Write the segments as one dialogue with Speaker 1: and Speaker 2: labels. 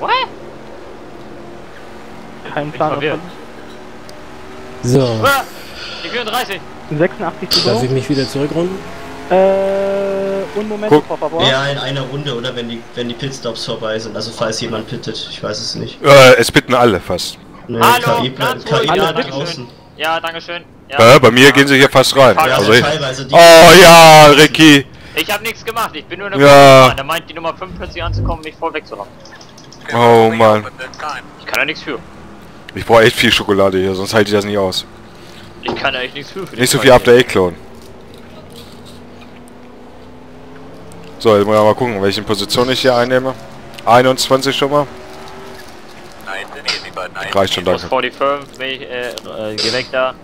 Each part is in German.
Speaker 1: What?
Speaker 2: Kein
Speaker 1: Bin
Speaker 2: Plan
Speaker 1: verwirrt.
Speaker 3: So,
Speaker 1: Ah, Die 34.
Speaker 2: davon. 86 zu
Speaker 3: darf ich mich wieder zurückrunden?
Speaker 2: Äh, un Moment,
Speaker 4: Guck.
Speaker 2: por favor.
Speaker 5: Ja, in einer Runde oder wenn die, wenn die Pitstops vorbei sind. Also falls jemand pittet, ich weiß es nicht.
Speaker 4: Äh, es bitten alle fast.
Speaker 5: Nee,
Speaker 1: Hallo,
Speaker 5: KI bleibt. KI
Speaker 1: Hallo,
Speaker 5: bleibt draußen.
Speaker 1: Ja, dankeschön. Ja.
Speaker 4: Äh, bei mir gehen sie hier fast rein.
Speaker 5: Ja,
Speaker 4: Also
Speaker 5: also
Speaker 4: ich, oh ja, Ricky.
Speaker 1: Ich habe nichts gemacht, ich bin nur eine
Speaker 4: Ja.
Speaker 1: Da meint die Nummer 5 plötzlich anzukommen, mich voll wegzurammen.
Speaker 4: Oh Mann.
Speaker 1: Ich kann da nichts für.
Speaker 4: Ich brauche echt viel Schokolade hier, sonst halte ich das nicht aus.
Speaker 1: Ich kann da echt nichts für. für die
Speaker 4: Nicht so viel After Eight klonen. So, jetzt muss ich mal gucken, welche Position ich hier einnehme. 21 schon mal. Reicht schon, danke.
Speaker 1: 45, mich, äh, äh, geh weg da.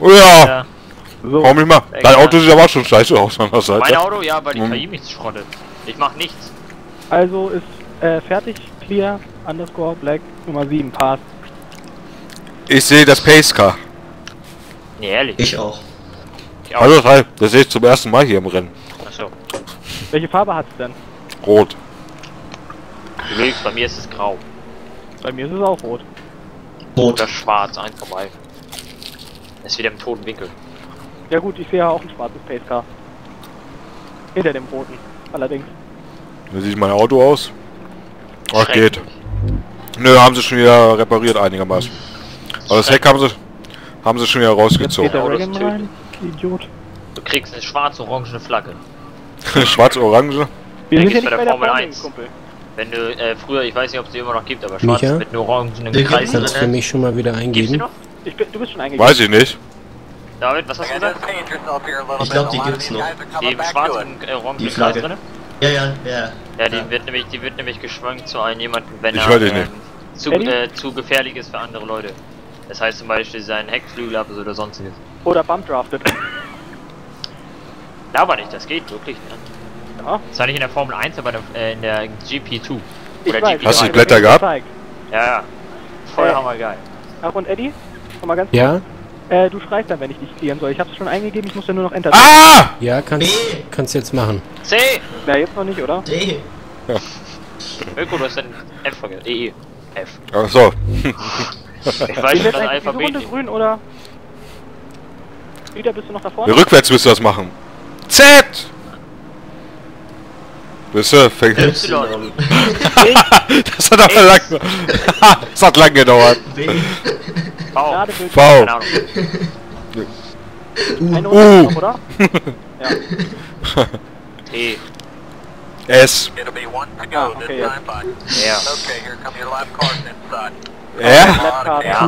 Speaker 4: Oh ja,
Speaker 1: Ja.
Speaker 2: So,
Speaker 4: komm ich mal. Dein Auto sieht aber auch schon scheiße aus an der
Speaker 1: Mein
Speaker 4: Seite.
Speaker 1: Auto, ja, weil die
Speaker 4: Mhm.
Speaker 1: KI mich schrottet. Ich mach nichts.
Speaker 2: also ist äh, fertig, clear, underscore, black, Nummer 7, passt.
Speaker 4: Ich sehe das Pace Car.
Speaker 1: Nee, ehrlich.
Speaker 5: Ich auch.
Speaker 1: Ich auch.
Speaker 4: Hallo, hi. Das sehe ich zum ersten Mal hier im Rennen.
Speaker 1: Achso.
Speaker 2: Welche Farbe hat's denn?
Speaker 4: Rot.
Speaker 1: Lügst, bei mir ist es grau.
Speaker 2: Bei mir ist es auch rot.
Speaker 5: Rot.
Speaker 1: Oder schwarz, eins vorbei. Ist wieder im toten Winkel.
Speaker 2: Ja gut, ich sehe ja auch ein schwarzes Pace Car. Hinter dem roten, allerdings.
Speaker 4: Wie sieht mein Auto aus? Ach, geht. Nö, haben sie schon wieder repariert einigermaßen. Aber das Heck haben sie, haben sie schon wieder
Speaker 2: Jetzt geht
Speaker 4: rausgezogen.
Speaker 2: rein. Idiot.
Speaker 1: Du kriegst eine schwarz-orangene Flagge.
Speaker 4: Schwarz-Orange.
Speaker 2: Wir sind nicht
Speaker 1: bei der Formel
Speaker 2: Formel
Speaker 1: 1.
Speaker 2: Kumpel.
Speaker 1: Wenn du äh, früher, ich weiß nicht, ob es die immer noch gibt, aber schwarz
Speaker 3: Micha?
Speaker 1: mit einem orangenen Kreis
Speaker 3: du für
Speaker 1: drin.
Speaker 3: mich schon mal wieder eingeben?
Speaker 1: noch?
Speaker 2: Ich bin, du bist schon eingegeben.
Speaker 4: Weiß ich nicht.
Speaker 1: David, was hast du gesagt?
Speaker 5: Ich glaube, die gibt's noch.
Speaker 1: Die schwarzen äh, orangenen Kreis
Speaker 5: Flagge.
Speaker 1: drin?
Speaker 5: Ja, ja, ja.
Speaker 1: Ja, die wird nämlich, die wird nämlich geschwenkt zu einem jemanden, wenn
Speaker 4: Ich
Speaker 1: er
Speaker 4: dich nicht.
Speaker 1: zu, äh, zu gefährlich ist für andere Leute. Das heißt zum Beispiel seinen Heckflügel ab ist oder sonstiges.
Speaker 2: Oder Bump drafted.
Speaker 1: Aber nicht, das geht wirklich. Ne?
Speaker 2: Ja.
Speaker 1: Zwar nicht in der Formel 1, aber in der, äh, in der GP2.
Speaker 2: Ich
Speaker 1: Oder
Speaker 2: weiß,
Speaker 1: GP3.
Speaker 4: Hast du die Blätter gehabt?
Speaker 1: Ja, ja. Voll
Speaker 2: Äh.
Speaker 1: hammergeil.
Speaker 2: Ach und Eddie? Komm mal ganz
Speaker 3: Ja?
Speaker 2: Äh, du schreist dann, wenn ich dich klären soll. Ich hab's schon eingegeben, ich muss ja nur noch Enter.
Speaker 4: Ah!
Speaker 3: Ja, kannst,
Speaker 5: B.
Speaker 3: kannst jetzt machen.
Speaker 1: C!
Speaker 2: Na, jetzt noch nicht, oder?
Speaker 5: D.
Speaker 1: Öko, du hast den F vergessen. EE. F.
Speaker 4: Ach so.
Speaker 1: Ich weiß schon das Alphabet
Speaker 2: Runde
Speaker 1: nicht.
Speaker 2: grün, oder? Wieder bist du noch da vorne?
Speaker 4: Rückwärts müsst ihr das machen. Z! Wisst ihr, fängt...
Speaker 1: Y.
Speaker 4: Das hat aber lang... das hat lang gedauert.
Speaker 5: B.
Speaker 1: V.
Speaker 4: V.
Speaker 1: Keine Ahnung.
Speaker 2: Eine noch, oder? ja.
Speaker 1: T.
Speaker 4: S.
Speaker 2: Ah, okay, jetzt.
Speaker 1: R.
Speaker 4: R?
Speaker 2: Left
Speaker 1: Ja.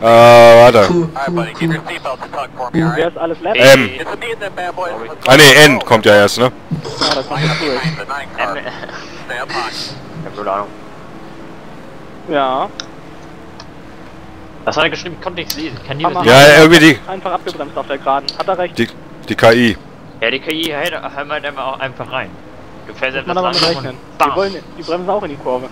Speaker 4: Äh, warte.
Speaker 5: Q, Q, Q.
Speaker 2: Wer ist alles left?
Speaker 4: M. Ah ne, N kommt ja erst, ne?
Speaker 2: Ah, das macht cool.
Speaker 1: M. Ich hab null Ahnung.
Speaker 2: Ja.
Speaker 1: Was hat er geschrieben? Ich konnte nichts lesen. Kann
Speaker 2: Hammer.
Speaker 1: lesen.
Speaker 4: Ja, irgendwie die,
Speaker 2: Einfach abgebremst auf der Geraden. Hat er recht.
Speaker 4: die, die KI.
Speaker 1: Ja, die KI hält hämmert immer auch einfach rein. Du fährst
Speaker 2: mit
Speaker 1: langsam
Speaker 2: rechnen. Die, wollen, die bremsen auch in die Kurve.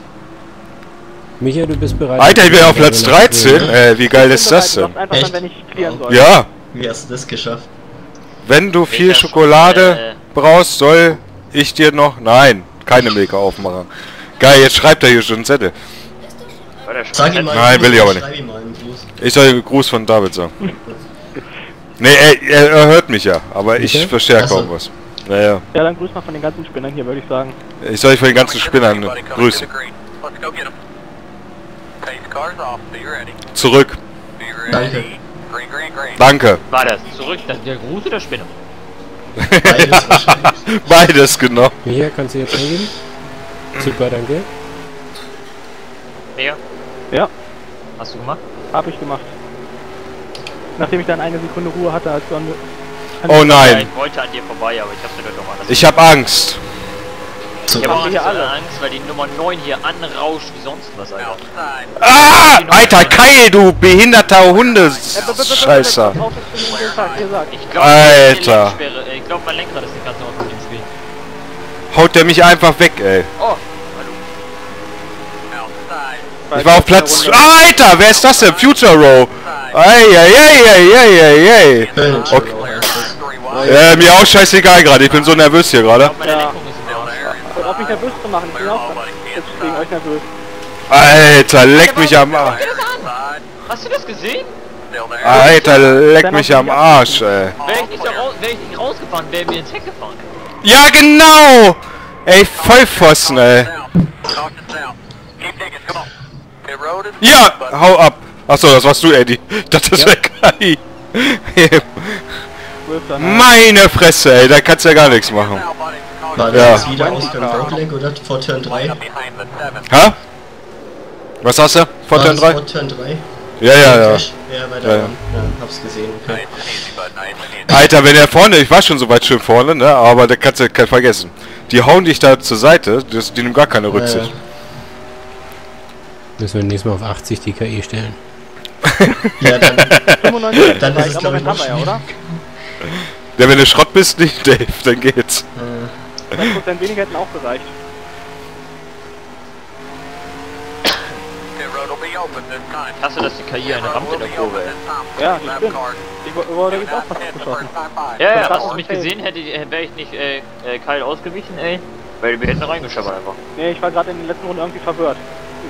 Speaker 3: Micha, du bist bereit.
Speaker 4: Alter, ich bin auf Platz
Speaker 3: Wenn du noch
Speaker 4: 13.
Speaker 3: willst.
Speaker 4: Äh, wie geil
Speaker 2: Ich
Speaker 4: ist das denn?
Speaker 2: einfach dann,
Speaker 5: Echt?
Speaker 2: wenn ich soll.
Speaker 4: Ja,
Speaker 5: Wie hast du das geschafft?
Speaker 4: wenn du viel
Speaker 1: das,
Speaker 4: Schokolade
Speaker 1: äh,
Speaker 4: brauchst, soll ich dir noch... Nein, keine Milka aufmachen. Geil, jetzt schreibt er hier schon einen Zettel.
Speaker 5: Sag ihm mal
Speaker 4: Nein, will ich aber nicht.
Speaker 5: Einen Gruß.
Speaker 4: Ich soll Gruß von David sagen. Nee, er, er, er hört mich ja, aber ich
Speaker 3: Okay.
Speaker 4: verstehe
Speaker 5: Ach so.
Speaker 4: kaum was. Naja,
Speaker 2: Ja, dann grüß mal von den ganzen Spinnern hier, würde ich sagen.
Speaker 4: ich soll dich von den ganzen Spinnern grüßen. Zurück.
Speaker 5: Danke.
Speaker 4: Danke.
Speaker 1: War das zurück? Das, der Gruß oder Spinner?
Speaker 5: Beides wahrscheinlich.
Speaker 4: Beides, genau.
Speaker 3: Micha, kannst du jetzt eingeben? Super, danke.
Speaker 1: Mega.
Speaker 2: Ja,
Speaker 1: Hast du gemacht?
Speaker 2: Hab ich gemacht. Nachdem ich dann eine Sekunde Ruhe hatte, als du an
Speaker 4: Oh
Speaker 1: Ja,
Speaker 4: nein,
Speaker 1: ich wollte an dir vorbei, aber ich hab's dir doch anders.
Speaker 4: ich hab Angst.
Speaker 5: So,
Speaker 1: ich hab auch
Speaker 2: hier alle.
Speaker 1: Angst, weil die Nummer 9 hier anrauscht wie sonst was, Alter.
Speaker 4: Ah, alter Keil, du behinderter Hunde. Scheiße.
Speaker 1: Ich
Speaker 4: Alter.
Speaker 1: Ich glaube, mein Lenkrad ist nicht ganz Spiel.
Speaker 4: Haut der mich einfach weg, ey.
Speaker 1: Oh,
Speaker 4: Ich war auf Platz... Alter, wer ist das denn? Future Row.
Speaker 5: Höllen,
Speaker 4: Okay. Äh, mir auch scheißegal gerade. Ich bin so nervös hier gerade.
Speaker 1: meine
Speaker 2: Ja.
Speaker 1: Lenkung ist im Arsch.
Speaker 2: Und auf mich nervös zu machen, ich bin auch jetzt wegen euch nervös.
Speaker 4: Alter, leck mich am Arsch.
Speaker 1: Hast du das gesehen?
Speaker 4: Alter, leck mich am Arsch, ey.
Speaker 1: Wäre ich nicht, raus, wär ich nicht rausgefahren, wäre mir ins Heck gefahren.
Speaker 4: Ja, genau! Ey, Vollpfosten, ey. Ja, hau ab. Achso, das warst du, Eddie. Das ist weg.
Speaker 2: Swift dann.
Speaker 4: Meine Fresse, ey, da kannst du ja gar nichts machen.
Speaker 5: War
Speaker 4: Ja.
Speaker 5: das jetzt wieder Ausgang Roguelag oder vor Turn 3?
Speaker 4: Hä? Was hast du? Vor Turn
Speaker 5: das
Speaker 4: 3?
Speaker 5: Vor Turn 3?
Speaker 4: Ja, ja, ja.
Speaker 5: Ja, weiter
Speaker 4: Ja,
Speaker 5: ja,
Speaker 4: ja.
Speaker 5: ja, hab's gesehen, okay.
Speaker 4: Alter, wenn er vorne, ich war schon so weit schön vorne, ne, aber da kannst du kein vergessen. Die hauen dich da zur Seite, das, die nehmen gar keine Rücksicht.
Speaker 3: Müssen wir nächstes Mal auf 80 die KI stellen.
Speaker 5: Ja, dann,
Speaker 2: 95
Speaker 5: Dann ist es,
Speaker 2: aber
Speaker 5: glaub ich, noch
Speaker 2: haben wir ja, oder?
Speaker 4: Ja, wenn du Schrott bist, nicht, Dave, dann geht's.
Speaker 5: äh,
Speaker 2: 20% weniger hätten auch gereicht.
Speaker 1: Hast du, dass die KI eine rammt in der Kurve, ey?
Speaker 2: Ja, das stimmt. Ich wurde jetzt auch fast abgeschossen.
Speaker 1: Ja, ja,
Speaker 2: Das
Speaker 1: hast du mich gesehen, hätte wäre ich nicht äh, äh, Kyle ausgewichen, ey. Weil wir hätten reingeschabbert einfach.
Speaker 2: Nee, ich war gerade in den letzten Runden irgendwie verwirrt.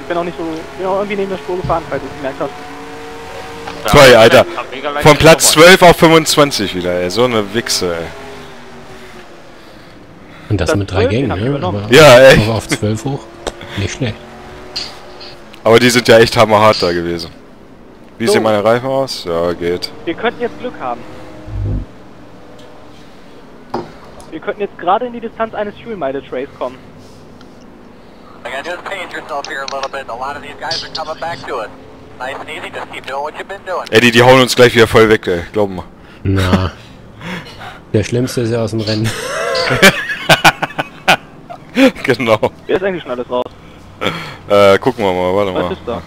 Speaker 2: Ich bin auch nicht so, bin auch irgendwie neben der Spur gefahren, falls du es gemerkt hast.
Speaker 4: Toll, Alter. Von Platz
Speaker 1: vorbei.
Speaker 4: 12 auf 25 wieder, ey. So eine Wichse, ey.
Speaker 3: Und das
Speaker 2: Das
Speaker 3: mit drei
Speaker 2: 12, den
Speaker 3: Gängen, ne? Aber,
Speaker 4: Ja, ey.
Speaker 3: aber auf 12 hoch. Nicht schlecht.
Speaker 4: Aber die sind ja echt hammerhart da gewesen. Wie
Speaker 2: So.
Speaker 4: sehen meine Reifen aus? Ja, geht.
Speaker 2: Wir könnten jetzt Glück haben. Wir könnten jetzt gerade in die Distanz eines Fuel Mileage Race kommen.
Speaker 6: Like, just pace yourself here a little bit. A lot of these guys are coming back to it. Nice and easy, just keep doing what you've been doing.
Speaker 4: Eddie, die hauen uns gleich wieder voll weg, ey. Glaub mal.
Speaker 3: Na. Der Schlimmste ist ja aus dem Rennen.
Speaker 4: genau.
Speaker 2: Wer ist eigentlich schon alles raus?
Speaker 4: Äh, gucken wir mal, warte
Speaker 2: Was
Speaker 4: mal.
Speaker 2: ist da?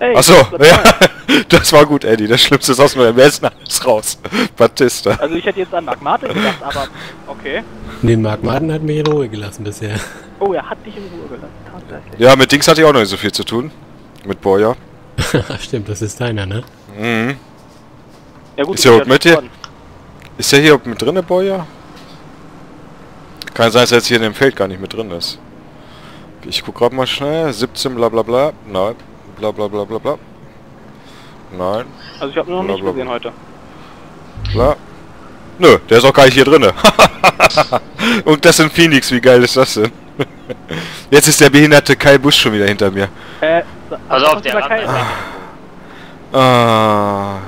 Speaker 2: Hey,
Speaker 4: Achso, ja, das war gut, Eddie. Das Schlimmste ist aus dem Wer ist denn alles raus? Batista.
Speaker 2: Also ich hätte jetzt an Mark Martin gedacht, aber okay.
Speaker 3: Den Mark Martin hat mich in Ruhe gelassen bisher.
Speaker 2: Oh, er hat dich in Ruhe gelassen, tatsächlich.
Speaker 4: Ja, mit Dings hatte ich auch noch nicht so viel zu tun. Mit Boyer.
Speaker 3: Stimmt, das ist deiner, ne?
Speaker 4: Mhm.
Speaker 2: Ja gut,
Speaker 4: Ist ja mit dir? Ist der hier mit drin, der Boyer? Kann sein, dass er jetzt hier in dem Feld gar nicht mit drin ist. Ich guck grad mal schnell. 17 bla bla bla. Nein. Bla bla bla bla bla. Nein.
Speaker 2: Also ich habe nur noch nicht
Speaker 4: Blablabla.
Speaker 2: gesehen heute.
Speaker 4: Bla. Nö, der ist auch gar nicht hier drinne. Und das in Phoenix, wie geil ist das denn? Jetzt ist der behinderte Kai Busch schon wieder hinter mir.
Speaker 2: Äh,
Speaker 1: Also auf der
Speaker 2: Kai-
Speaker 1: Rand.
Speaker 4: Ah.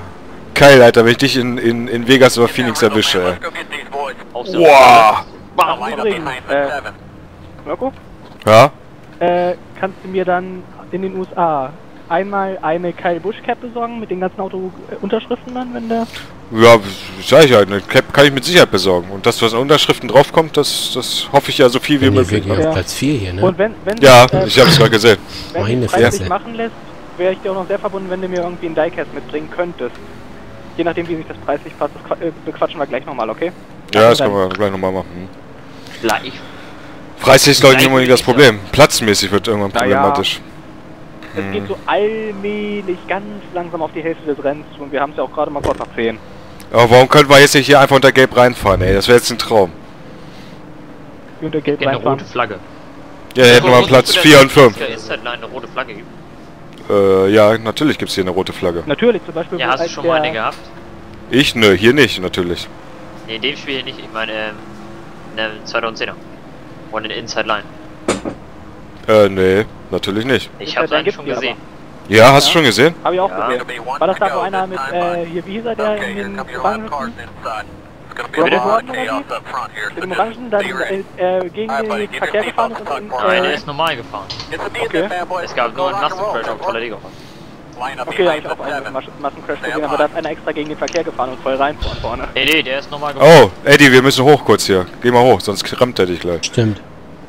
Speaker 4: Kai, Alter, wenn ich dich in, in, in Vegas über Phoenix erwische, ey. Wow.
Speaker 2: Äh. Mirko,
Speaker 4: Ja?
Speaker 2: äh, kannst du mir dann in den USA einmal eine Kyle Busch Cap besorgen mit den ganzen Auto-Unterschriften dann, wenn der...
Speaker 4: Ja, sag ich halt, eine Cap kann ich mit Sicherheit besorgen. Und das, was an Unterschriften draufkommt, das, das hoffe ich ja so viel wie
Speaker 3: hier
Speaker 4: möglich.
Speaker 2: Ja.
Speaker 3: Platz 4 hier, ne?
Speaker 2: Und wenn, wenn
Speaker 4: Ja,
Speaker 2: äh,
Speaker 4: ich hab's gerade gesehen.
Speaker 2: wenn
Speaker 3: Meine
Speaker 2: sich preislich
Speaker 3: Fresse.
Speaker 2: machen lässt, wäre ich dir auch noch sehr verbunden, wenn du mir irgendwie einen Diecast mitbringen könntest. Je nachdem, wie sich das preislich passt, das qua- äh, bequatschen wir gleich nochmal, okay?
Speaker 4: Ja, das können wir gleich nochmal machen.
Speaker 1: Gleich.
Speaker 4: Preislich ist, glaube ich, nicht
Speaker 1: will
Speaker 4: das Problem. Platzmäßig wird irgendwann
Speaker 2: Na ja.
Speaker 4: problematisch.
Speaker 2: Es geht so allmählich ganz langsam auf die Hälfte des Rennens und wir haben es ja auch gerade mal kurz nach 10.
Speaker 4: Aber warum können wir jetzt nicht hier einfach unter Gelb reinfahren, ey? Das wäre jetzt ein Traum.
Speaker 2: Wie unter Gelb
Speaker 1: Ja, eine
Speaker 2: reinfahren.
Speaker 1: rote Flagge.
Speaker 4: Ja, hätten wir mal Platz 4 und 5.
Speaker 1: Der Inside-Line eine rote Flagge gibt.
Speaker 4: Äh, ja, natürlich gibt's hier eine rote Flagge.
Speaker 2: Natürlich, zum Beispiel...
Speaker 1: Ja, hast du schon mal eine gehabt?
Speaker 4: Ich? Nö, hier nicht, natürlich.
Speaker 1: Nee, in dem Spiel hier nicht. Ich meine, ähm, in der 2010er. Und in Inside Line.
Speaker 4: Äh, nee, natürlich nicht.
Speaker 1: Ich hab's
Speaker 2: Line
Speaker 1: eigentlich schon gesehen.
Speaker 4: Ja, hast du
Speaker 2: Ja.
Speaker 4: schon gesehen?
Speaker 2: Hab ich auch
Speaker 1: Ja.
Speaker 2: gesehen.
Speaker 6: One
Speaker 2: War das da, wo einer mit, äh, hier, wie hieß er, der
Speaker 6: Okay,
Speaker 2: in den Orangen...
Speaker 6: just
Speaker 2: Orangen dann äh, äh, gegen den Verkehr gefahren ist und...
Speaker 6: tucked
Speaker 2: Äh,
Speaker 1: Nein, der ist normal gefahren.
Speaker 2: Okay.
Speaker 1: Es gab nur einen Massencrash auf
Speaker 6: bud.
Speaker 1: Talladega.
Speaker 2: Okay,
Speaker 6: behind
Speaker 2: ich auch einen Massencrash gesehen, aber da ist einer extra gegen den Verkehr gefahren und voll rein von vorne.
Speaker 1: Nee, der ist normal gefahren.
Speaker 4: Oh, Eddie, wir müssen hoch kurz hier. Geh mal hoch, sonst rammt er dich gleich.
Speaker 3: Stimmt.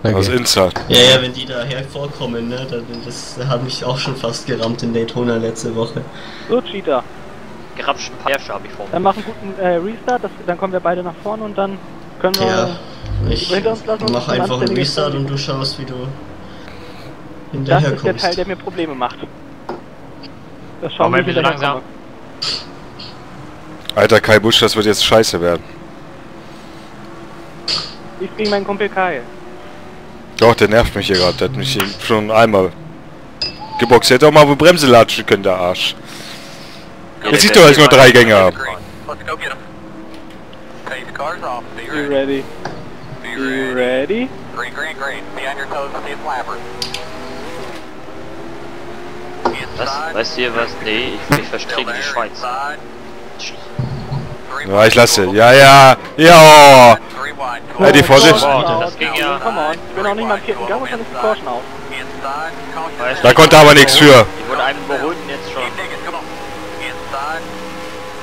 Speaker 4: Das
Speaker 3: Danke.
Speaker 4: Inside.
Speaker 5: Ja, ja, wenn die daher vorkommen, ne, dann, das hat mich auch schon fast gerammt in Daytona letzte Woche.
Speaker 2: So, Cheater.
Speaker 1: Gerapschten Persche habe ich vor
Speaker 2: Dann
Speaker 1: mir.
Speaker 2: mach einen guten äh, Restart, das, dann kommen wir beide nach vorne und dann können wir...
Speaker 5: Ja, ich
Speaker 2: hinter uns lassen und
Speaker 5: mach
Speaker 2: ein
Speaker 5: einfach einen Restart und du schaust, wie du
Speaker 2: Das
Speaker 5: hinterher
Speaker 2: ist der
Speaker 5: kommst.
Speaker 2: Teil, der mir Probleme macht. Das schauen wir
Speaker 1: langsam?
Speaker 4: Alter Kai Busch, das wird jetzt scheiße werden.
Speaker 2: Ich gegen meinen Kumpel Kai.
Speaker 4: Doch, der nervt mich hier gerade. Der hat mich schon einmal geboxt. Der hätte auch mal wo Bremse latschen können, der Arsch. Jetzt siehst du, dass ich nur drei Gänge habe.
Speaker 6: Let's go get him. Pace cars off. Be
Speaker 2: You
Speaker 6: ready. Be
Speaker 2: You
Speaker 6: ready. Green, green, green. Be on your toes with these flappers.
Speaker 1: Was? Weißt du hier was? Nee, ich, ich verstricke die Schweiz.
Speaker 4: Ja, ich lasse. Ja, ja. Ja.
Speaker 6: Wide,
Speaker 4: Ja, die Vorsicht.
Speaker 1: Wow, das ging ja.
Speaker 2: Come on. Ich bin noch nicht mal im vierten Gang und schon ist die Caution aus.
Speaker 6: Inside. Caution.
Speaker 1: Weißt
Speaker 4: Da konnte aber nichts für.
Speaker 1: Ich wurde einem überholt und jetzt schon.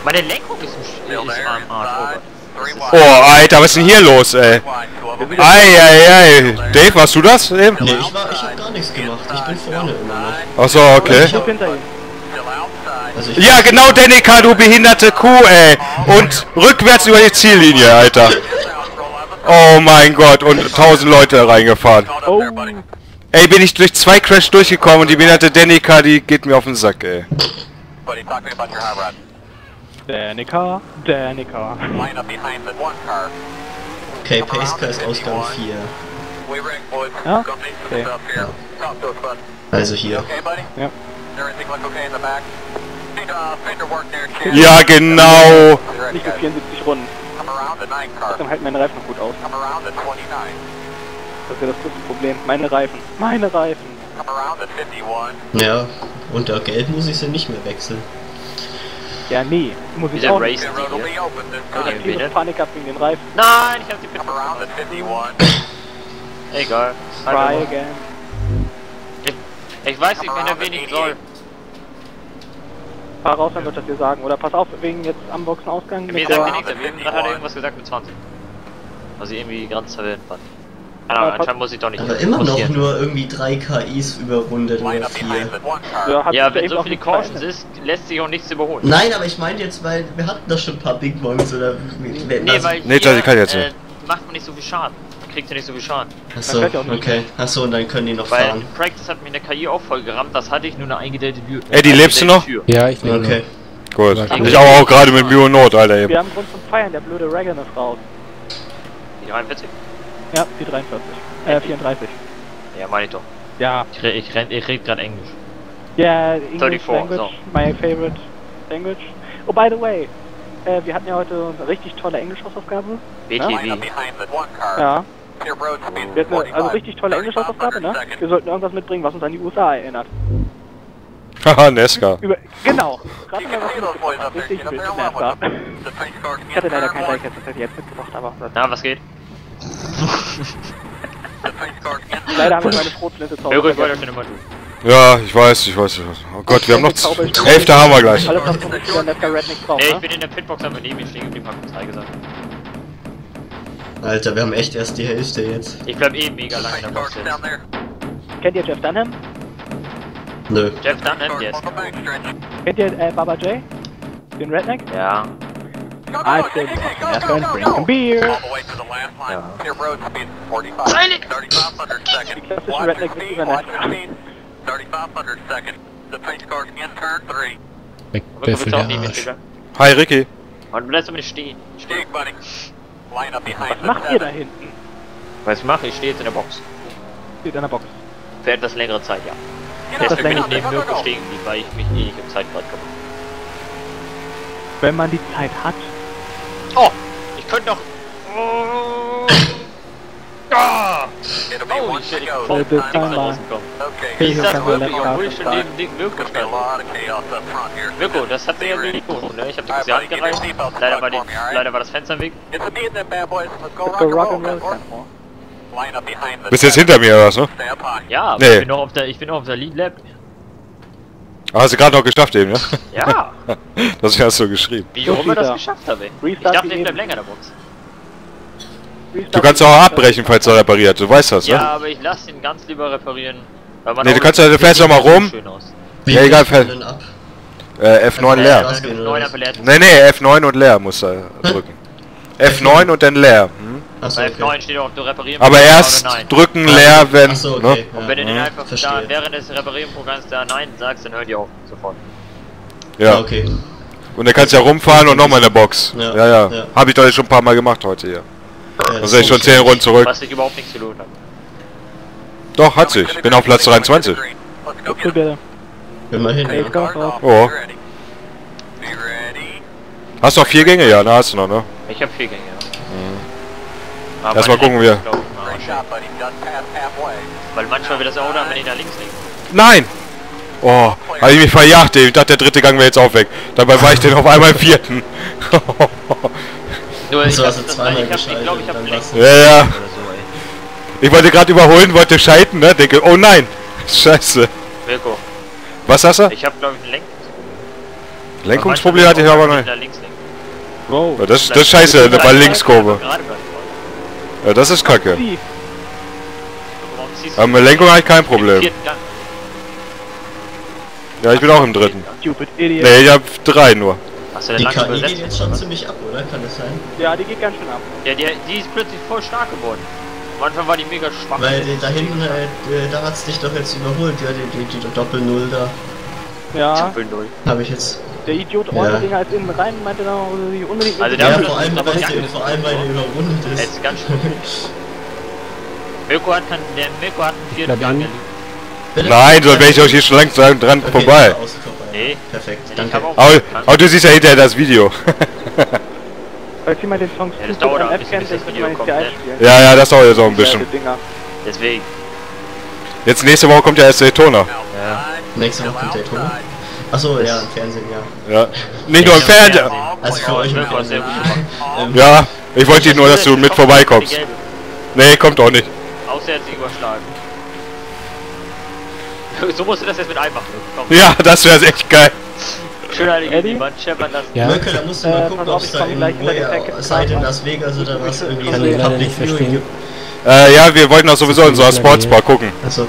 Speaker 1: Meine Lenkung ist, im, Arsch. Oh.
Speaker 4: Oh, Alter, was ist denn hier los, ey?
Speaker 6: Wide, two of them.
Speaker 4: Ei, ei, ei. Dave, warst du das eben?
Speaker 5: Nee, ich war, ich hab gar nichts gemacht. Ich bin vorne immer noch.
Speaker 4: Achso, okay.
Speaker 2: Ich hinter ihm.
Speaker 5: Also ich
Speaker 4: Ja, genau, Danica, du behinderte Kuh, ey. Und rückwärts über die Ziellinie, Alter. Oh mein Gott, und tausend Leute reingefahren.
Speaker 2: Oh.
Speaker 4: Ey, bin ich durch zwei Crash durchgekommen und die behinderte Danica, die geht mir auf den Sack, ey.
Speaker 2: Danica, Danica.
Speaker 5: Okay, Pacecar ist Ausgang 4.
Speaker 6: We ring, boys.
Speaker 2: Ja? Okay.
Speaker 6: bud.
Speaker 5: Also hier.
Speaker 6: Need, uh.
Speaker 4: Ja, genau.
Speaker 2: Nicht mit
Speaker 6: guys?
Speaker 2: 74 Runden. Dann halten meine Reifen noch gut aus.
Speaker 6: Come around the 29.
Speaker 2: Das ist ja das größte Problem. Meine Reifen. Meine Reifen.
Speaker 6: Come around the 51.
Speaker 5: Ja, unter Gelb muss ich sie nicht mehr wechseln.
Speaker 2: Ja, nee. Muss ich
Speaker 1: Wieder
Speaker 2: auch nicht. Ich
Speaker 6: time.
Speaker 2: hab tierische Panik gehabt wegen den Reifen.
Speaker 1: Nein, ich hab die
Speaker 6: 51.
Speaker 1: Egal.
Speaker 2: Try again.
Speaker 1: Ich weiß nicht, wenn er wenig soll.
Speaker 2: Fahr raus, dann wird das dir sagen. Oder pass auf, wegen jetzt am Boxenausgang.
Speaker 1: Mir sagt mir nichts, gerade hat er irgendwas gesagt mit 20. Was ich irgendwie ganz verwirrend fand. Keine Ahnung,
Speaker 2: Ja,
Speaker 1: anscheinend muss ich doch nicht
Speaker 5: Aber immer noch nur irgendwie 3 KIs überrundet oder
Speaker 6: up behind
Speaker 5: 4.
Speaker 6: the one car.
Speaker 2: Ja,
Speaker 1: Ja, wenn so viele Cautions ist, lässt sich auch nichts überholen.
Speaker 5: Nein, aber ich meinte jetzt, weil wir hatten doch schon ein paar Big Boys oder...
Speaker 1: Nee,
Speaker 5: also-
Speaker 1: weil
Speaker 4: Nee,
Speaker 1: hier,
Speaker 4: die kann jetzt
Speaker 1: äh,
Speaker 4: nicht.
Speaker 1: macht man nicht so viel Schaden. Kriegt ja nicht so viel Schaden.
Speaker 5: Achso,
Speaker 2: ja
Speaker 5: okay. Achso, und dann können die noch
Speaker 1: Weil
Speaker 5: fahren.
Speaker 1: in Practice hat mich in der KI auch voll gerammt, das hatte ich nur eine eingedellte Tür.
Speaker 4: Eddie, lebst du noch?
Speaker 1: Tür.
Speaker 3: Ja, ich lebe
Speaker 5: Okay.
Speaker 4: Gut. Ich auch, auch gerade mit Mühe und Not, Alter, eben.
Speaker 2: Wir haben Grund zum Feiern. Der blöde Reagan ist raus.
Speaker 1: Die 43?
Speaker 2: Ja, die 43. Äh, 34.
Speaker 1: Ja, meine ich doch.
Speaker 2: Ja.
Speaker 1: Ich, re ich, ren- ich rede gerade Englisch.
Speaker 2: Yeah, English
Speaker 1: 34,
Speaker 2: language,
Speaker 1: so.
Speaker 2: my favorite language. Oh, by the way, äh, wir hatten ja heute eine richtig tolle Englischhausaufgabe.
Speaker 6: Car.
Speaker 2: Ja, wir hatten eine,
Speaker 6: 45.
Speaker 2: also richtig tolle Englischhausaufgabe, ne? Wir sollten irgendwas mitbringen, was uns an die USA erinnert.
Speaker 4: Haha, Nesca.
Speaker 2: Über, genau. Gerade mal was. Richtig
Speaker 6: there along
Speaker 2: Nesca. Ich hatte leider kein. Diecast, das hätte ich jetzt mitgebracht, aber
Speaker 1: Na, was geht?
Speaker 2: Leider haben wir meine Schrotflinte zu Hause
Speaker 1: Ja ich
Speaker 4: weiß, ich weiß. ich weiß. Oh Gott, wir haben noch... Hälfte haben wir gleich.
Speaker 2: Alles, was von der Nesca Redneck braucht,
Speaker 1: Ey, ich bin in der Pitbox einfach neben mir stehen geblieben, hab uns drei gesagt.
Speaker 5: Alter, wir haben echt erst die Hälfte jetzt.
Speaker 1: Ich bleib eh mega lange in der Box jetzt.
Speaker 2: Kennt ihr Jeff Dunham?
Speaker 5: Nö.
Speaker 1: Jeff Dunham, yes.
Speaker 2: Kennt ihr äh, Baba J? Den Redneck?
Speaker 1: Ja.
Speaker 2: I said,
Speaker 6: go, go, go,
Speaker 2: Nesca
Speaker 6: go,
Speaker 2: and
Speaker 6: go,
Speaker 2: bring
Speaker 6: go.
Speaker 2: some beer.
Speaker 6: All the way to the last line.
Speaker 1: Yeah.
Speaker 6: Clear road speed 45.
Speaker 1: Eilig.
Speaker 6: 3500 second.
Speaker 2: Die klassischen
Speaker 6: Watch your speed, watch
Speaker 2: nicht.
Speaker 6: your speed. 3500 second. The pace car can turn 3.
Speaker 3: Weg,
Speaker 1: Aber
Speaker 3: der Arsch.
Speaker 4: Hi, Ricky.
Speaker 1: Und bleibst du mir nicht stehen.
Speaker 6: Stay, buddy. Line up behind
Speaker 2: Was
Speaker 6: the
Speaker 2: macht ihr da hinten?
Speaker 1: Was mache ich? stehe jetzt in der Box.
Speaker 2: Steht in der Box.
Speaker 1: Für etwas längere Zeit, ja.
Speaker 6: Up,
Speaker 1: Deswegen bin ich neben Mirko stehen geblieben, weil ich mich eh nicht im Zeitgrad komme.
Speaker 2: Wenn man die Zeit hat.
Speaker 1: Oh! Ich könnte noch... Oh! Ah!
Speaker 6: One
Speaker 1: shit, ich bin voll
Speaker 2: man-
Speaker 1: rausgekommen. Ich sag wirklich, obwohl ich schon neben Dick Mirko stand. Mirko, das hat mir ja geholfen, ne? Ich hab die Hand gereicht. Leider war, die, leider war das Fenster im Weg.
Speaker 4: Bist jetzt hinter mir oder was, ne?
Speaker 1: Ja, aber
Speaker 4: Nee.
Speaker 1: ich bin noch auf der, ich bin noch auf der Lead Lab.
Speaker 4: Ah, Hast du gerade noch geschafft eben, ja?
Speaker 1: Ja,
Speaker 4: Das hast du geschrieben.
Speaker 1: wie auch immer das geschafft habe. ey. Ich dachte, ich bleib länger in der Box.
Speaker 4: Du kannst auch abbrechen, falls er repariert. Du weißt das,
Speaker 1: Ja,
Speaker 4: ne?
Speaker 1: aber ich lasse ihn ganz lieber reparieren. Weil man
Speaker 4: Nee,
Speaker 1: auch-
Speaker 4: du kannst ja- du fährst doch mal rum. Ja, egal,
Speaker 5: ab?
Speaker 4: Äh, F9
Speaker 5: Ja,
Speaker 4: leer. Nee, nee, F9 und leer musst du drücken. F9 und dann leer. Hm?
Speaker 5: Achso,
Speaker 1: Bei
Speaker 5: okay.
Speaker 1: F9 steht auch, du reparieren
Speaker 4: Aber erst drücken leer, wenn...
Speaker 5: Achso,
Speaker 4: Ne?
Speaker 5: okay.
Speaker 1: Und wenn du
Speaker 5: ja.
Speaker 1: den einfach da während des Reparieren-Programms da Nein sagst, dann hört die auf sofort.
Speaker 4: Ja.
Speaker 5: Ah, okay.
Speaker 4: Und dann kannst du ja rumfahren und nochmal in der Box.
Speaker 5: Ja,
Speaker 4: Ja, ja.
Speaker 5: ja.
Speaker 4: Hab ich doch schon ein paar Mal gemacht heute hier.
Speaker 5: Ja,
Speaker 4: Dann seid ich schon
Speaker 5: ist
Speaker 4: 10 Runden zurück.
Speaker 1: Was sich überhaupt nichts gelohnt hat.
Speaker 4: Doch, hat sich. Bin auf Platz 23.
Speaker 6: Let's go
Speaker 2: Okay,
Speaker 6: get
Speaker 2: bitte.
Speaker 5: Immerhin. Ja.
Speaker 4: Oh. Hast du noch vier Gänge? Ja, na hast du noch, ne?
Speaker 1: Ich hab vier Gänge. Aber
Speaker 4: Erst mal
Speaker 1: mein
Speaker 4: gucken wir.
Speaker 1: ich. Weil manchmal wird das Auto am Ende nach links lenken.
Speaker 4: Nein! Oh, habe ich mich verjagt, ey. Ich dachte, der dritte Gang wäre jetzt auch weg. Dabei war ich den auf einmal im vierten.
Speaker 1: Nur ich hab, das,
Speaker 5: zweimal
Speaker 1: ich, ich glaube, ich hab
Speaker 5: dann
Speaker 1: Lenk
Speaker 5: war's-
Speaker 1: oder
Speaker 4: ja, ja.
Speaker 1: so.
Speaker 4: Ich wollte gerade überholen, wollte schalten, ne? Denke, oh nein! Scheiße.
Speaker 1: Mirko,
Speaker 4: Was hast du?
Speaker 1: ich hab glaube ich ein Lenk.
Speaker 4: Lenkungsproblem hatte ich aber noch nicht.
Speaker 1: Links.
Speaker 2: Wow.
Speaker 4: Ja, das, das ist scheiße, eine bei Linkskurve. Ja, das ist kacke. Aber mit Lenkung habe ich kein Problem. Ja, ich bin auch im dritten. Nee, ich hab drei nur.
Speaker 1: Hast du denn
Speaker 5: Die KI geht
Speaker 1: übersetzt?
Speaker 5: jetzt schon ziemlich ab, oder? Kann das sein?
Speaker 2: Ja, die geht ganz schön ab.
Speaker 1: Ja, die, die ist plötzlich voll stark geworden. Am Anfang war die mega schwach.
Speaker 5: Weil da hinten, äh, da hat's dich doch jetzt überholt, ja, die, die, die Doppel-Null da.
Speaker 2: Ja,
Speaker 1: Doppel null.
Speaker 5: Habe ich jetzt.
Speaker 2: Der Idiot
Speaker 5: Ja.
Speaker 2: Orte-Dinger als innen rein meinte dann auch, ich unbedingt...
Speaker 1: Also der
Speaker 5: Ja,
Speaker 1: hat
Speaker 5: vor allem,
Speaker 1: das
Speaker 5: weil
Speaker 1: aber
Speaker 5: der, vor allem, weil der überrundet
Speaker 1: Er
Speaker 5: ist.
Speaker 1: ist ganz schön. Mirko hat keinen, der Mirko hat einen vierten. Gang.
Speaker 4: Nein, sonst wäre ich euch hier schon langsam dran
Speaker 5: Okay,
Speaker 4: vorbei.
Speaker 1: Nee.
Speaker 5: Perfekt, danke.
Speaker 4: Aber,
Speaker 1: einen
Speaker 4: aber du siehst ja hinterher das Video.
Speaker 2: Falls jemand den Song
Speaker 1: Ja, das dauert auch ein bisschen, bis das Video kommt, ne?
Speaker 2: einspielen.
Speaker 4: Ja, ja, das dauert jetzt auch ein bisschen.
Speaker 1: Deswegen.
Speaker 4: Jetzt nächste Woche kommt ja erst Daytona.
Speaker 1: Ja.
Speaker 5: Nächste Woche kommt Daytona. Achso, ja, im Fernsehen, ja.
Speaker 4: Ja. Nicht nur im Fernsehen.
Speaker 5: Also für euch im Fernsehen. Ähm,
Speaker 4: Ja, ich wollte dich nur, dass du mit vorbeikommst.
Speaker 1: Die.
Speaker 4: Nee, kommt auch nicht.
Speaker 1: Außer er hat sie überschlagen. So musst du das jetzt mit einmachen. Komm.
Speaker 4: Ja, das wäre echt geil.
Speaker 1: Schön heilige
Speaker 2: Eddie?
Speaker 1: jemand, scheppern lassen.
Speaker 3: Ja,
Speaker 5: Möcke, da musst du
Speaker 2: Äh,
Speaker 5: mal
Speaker 2: pass
Speaker 5: gucken, ob es
Speaker 2: ich
Speaker 5: da
Speaker 2: komm
Speaker 5: in
Speaker 2: gleich mit der
Speaker 5: wo ihr
Speaker 2: Packet
Speaker 5: seid in. Las Vegas oder was irgendwie so ein Public Viewing gibt.
Speaker 4: Äh, ja, wir wollten auch sowieso in so einer Sportsbar gucken.
Speaker 5: Achso,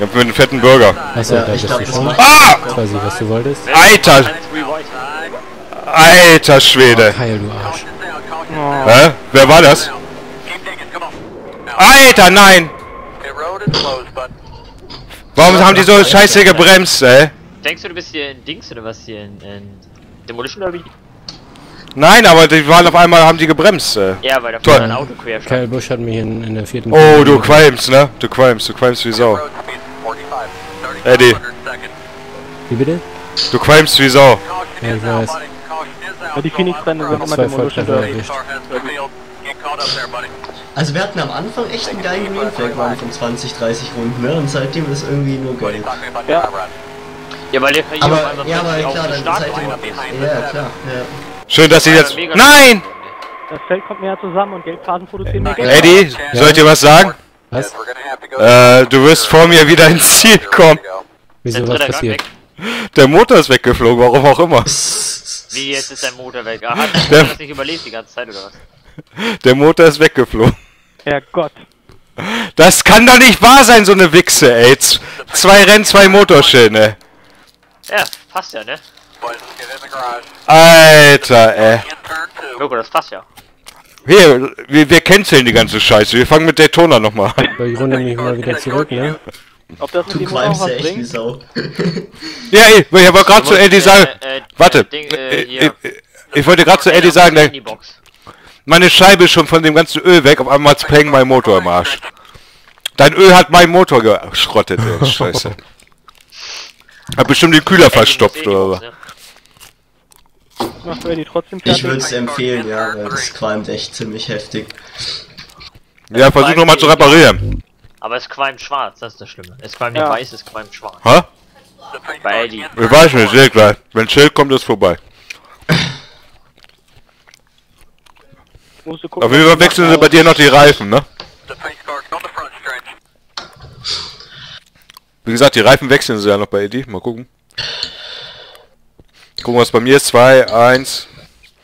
Speaker 5: ja.
Speaker 4: Ja, mit einem fetten Burger.
Speaker 3: achso,
Speaker 5: Ja,
Speaker 3: da
Speaker 5: ich
Speaker 3: bist du
Speaker 5: das
Speaker 3: schon.
Speaker 4: Ah!
Speaker 3: Quasi, was du wolltest.
Speaker 4: Alter! Alter Schwede.
Speaker 3: Heil, du Arsch.
Speaker 2: Oh.
Speaker 4: Hä? Wer war das? Alter, nein! Warum haben die so scheiße gebremst, ey?
Speaker 1: Denkst du, du bist hier in Dings oder was hier in, in Demolition Derby?
Speaker 4: Nein, aber die waren auf einmal, haben die gebremst, ey.
Speaker 1: Ja, weil da vorne ein Auto quer.
Speaker 3: Kyle Busch hat mich in, in der vierten...
Speaker 4: Oh, du qualmst, ne? Du qualmst, du qualmst wie Sau.
Speaker 6: 45.
Speaker 4: Eddie.
Speaker 6: 3500 seconds.
Speaker 3: Wie bitte?
Speaker 4: Du qualmst wie Sau.
Speaker 3: Ja, ich weiß.
Speaker 2: Ja, die Phoenix-Rennen sind immer Demolition.
Speaker 5: Also wir hatten am Anfang echt einen geilen Green Flag Run von 20, 30 Runden, ne? Und seitdem ist irgendwie nur geil.
Speaker 2: Ja.
Speaker 1: Ja, weil der
Speaker 5: Aber, ja, aber klar, dann seitdem...
Speaker 1: war.
Speaker 5: Ja, klar, ja.
Speaker 4: Schön, dass sie jetzt... Nein!
Speaker 2: Das Feld kommt näher zusammen und Geldphasen produzieren mehr Geld.
Speaker 4: Eddie, soll ich dir was sagen?
Speaker 3: Was?
Speaker 4: Äh, du wirst vor mir wieder ins Ziel kommen.
Speaker 3: Wieso
Speaker 1: Der
Speaker 3: was passiert?
Speaker 4: Der Motor ist weggeflogen, warum auch immer.
Speaker 1: Wie, jetzt ist dein Motor weg? Ah, hat
Speaker 4: Der-
Speaker 1: das nicht überlebt die ganze Zeit oder was?
Speaker 4: Der Motor ist weggeflogen.
Speaker 2: Herrgott.
Speaker 4: Das kann doch nicht wahr sein, so eine Wichse, ey. Z zwei Rennen, zwei Motorschilden, ey.
Speaker 1: Ja, passt ja, ne?
Speaker 4: Alter, ey.
Speaker 1: Mirko, das passt ja.
Speaker 4: Hier, wir, wir canceln die ganze Scheiße. Wir fangen mit Daytona nochmal an.
Speaker 3: So, ich runde mich mal wieder zurück, ne?
Speaker 2: Ob das
Speaker 5: Du qualmst ja
Speaker 2: was
Speaker 5: echt wie
Speaker 2: bringt?
Speaker 5: Sau.
Speaker 4: Ja, ey, ich habe gerade zu Eddie sagen...
Speaker 1: Äh, äh,
Speaker 4: Warte,
Speaker 1: Ding,
Speaker 4: ich,
Speaker 1: äh,
Speaker 4: ich, ich wollte gerade zu Eddie sagen, der, meine Scheibe ist schon von dem ganzen Öl weg. Auf einmal hat's Peng mein Motor im Arsch. Dein Öl hat meinen Motor geschrottet, ey. Scheiße. Hat bestimmt den Kühler verstopft oder so.
Speaker 2: Macht Eddie trotzdem
Speaker 5: Ich
Speaker 2: fertig?
Speaker 5: würde es empfehlen, ja, weil das qualmt echt ziemlich heftig.
Speaker 4: Ja, versuch nochmal zu reparieren.
Speaker 1: Aber es qualmt schwarz, das ist das Schlimme. Es qualmt
Speaker 2: Ja.
Speaker 1: nicht weiß, es qualmt schwarz.
Speaker 4: Hä?
Speaker 1: Bei Eddie.
Speaker 4: Ich weiß nicht, sehr gleich. Wenn Schild kommt, ist vorbei.
Speaker 2: Musst gucken,
Speaker 4: Auf jeden Fall wechseln sie bei dir noch die Reifen, ne? Wie gesagt, die Reifen wechseln sie ja noch bei Eddie. Mal gucken. Gucken, was bei mir ist. 2, 1.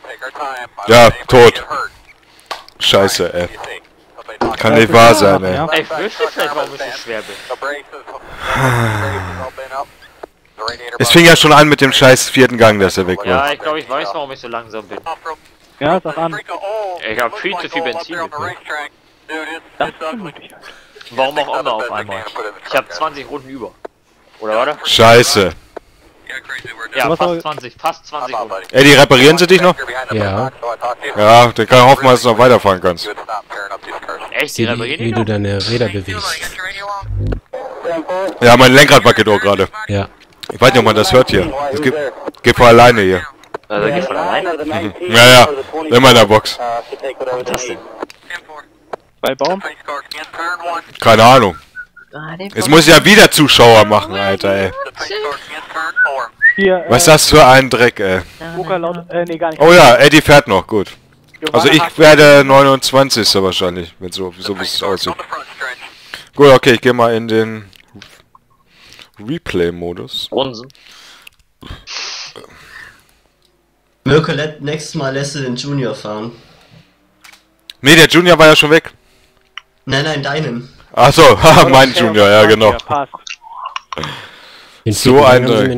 Speaker 6: Take our time. I
Speaker 4: Ja, tot. Scheiße, ey. Kann
Speaker 2: Ja,
Speaker 4: nicht wahr sein,
Speaker 2: ja,
Speaker 4: ey.
Speaker 2: ja.
Speaker 1: Ey, ich wüsste vielleicht, warum ich so schwer bin.
Speaker 4: Es fing ja schon an mit dem scheiß vierten Gang, dass er weg
Speaker 1: Ja,
Speaker 4: war.
Speaker 1: ich glaube, ich weiß, warum ich so langsam bin.
Speaker 2: Ja, sag an.
Speaker 1: Ich hab viel zu viel Benzin.
Speaker 2: Alter.
Speaker 1: Warum auch immer auf einmal. Ich habe 20 Runden über. Oder warte?
Speaker 4: Scheiße.
Speaker 1: Ja, fast
Speaker 2: soll-
Speaker 1: 20, fast 20 Runden.
Speaker 4: Eddie, reparieren sie dich noch?
Speaker 3: Ja.
Speaker 4: Ja, dann kann ich hoffen, dass du noch weiterfahren kannst.
Speaker 1: Echt? Die
Speaker 3: wie,
Speaker 1: reparieren
Speaker 3: wie du deine Räder bewegst.
Speaker 4: Ja, mein Lenkrad wackelt auch gerade.
Speaker 3: Ja.
Speaker 4: Ich weiß nicht, ob man das hört hier. Es geht, geht von alleine hier.
Speaker 1: Also geht von alleine.
Speaker 4: Ja, ja. Immer in der Box.
Speaker 1: Was ist das denn?
Speaker 2: Bei Baum?
Speaker 4: Keine Ahnung. Jetzt muss ich ja wieder Zuschauer machen, Alter, ey.
Speaker 2: Hier,
Speaker 4: Was ist das für ein Dreck, ey?
Speaker 2: Laut, äh, nee, gar nicht.
Speaker 4: Oh ja, Eddie fährt noch, gut. Also ich werde 29. wahrscheinlich, wenn so, so wie es aussieht. Gut, okay, ich gehe mal in den Replay-Modus.
Speaker 5: Mirko, nächstes Mal lässt du den Junior fahren.
Speaker 4: Nee, der Junior war ja schon weg.
Speaker 5: Nein, nein, deinen.
Speaker 4: Achso, mein Junior, ja genau. So ein Dreck.